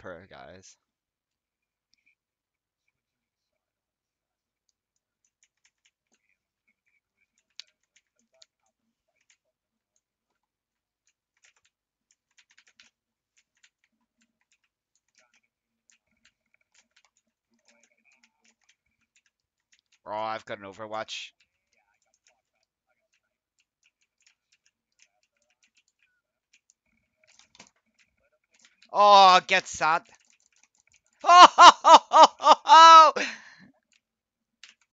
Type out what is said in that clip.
per, guys. Oh, I've got an Overwatch. Oh, get sad.